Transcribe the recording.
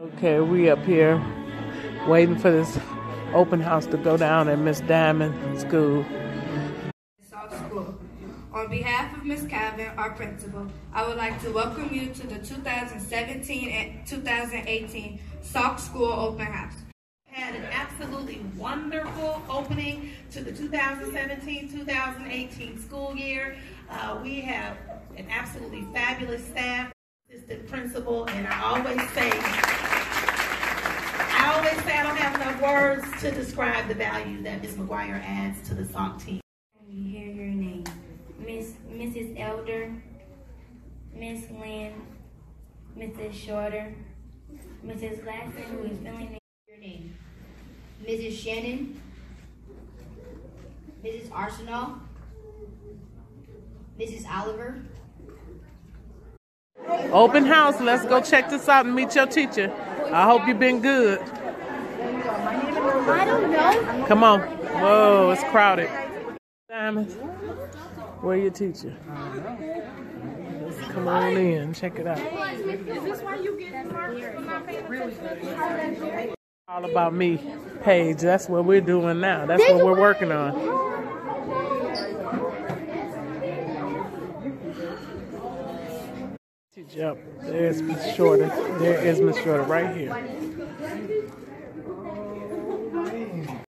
Okay, we up here waiting for this open house to go down at Miss Diamond School. School. On behalf of Miss Calvin, our principal, I would like to welcome you to the 2017 and 2018 Sauk School Open House. Had an absolutely wonderful opening to the 2017-2018 school year. Uh, we have an absolutely fabulous staff, assistant principal, and I always say, I always say I don't have enough words to describe the value that Ms. McGuire adds to the Sauk team. You hear your name. Miss Mrs. Elder, Miss Lynn, Mrs. Shorter, Mrs. Glasson, who is filling your name. Mrs. Shannon, Mrs. Arsenal, Mrs. Oliver. Open house. Let's go check this out and meet your teacher. I hope you've been good. I don't know. Come on. Whoa, it's crowded. Diamond, where your teacher? Come on in. Check it out. All about me page. That's what we're doing now. That's what we're working on. Up. There's Miss Shorter. There is Miss Shorter right here.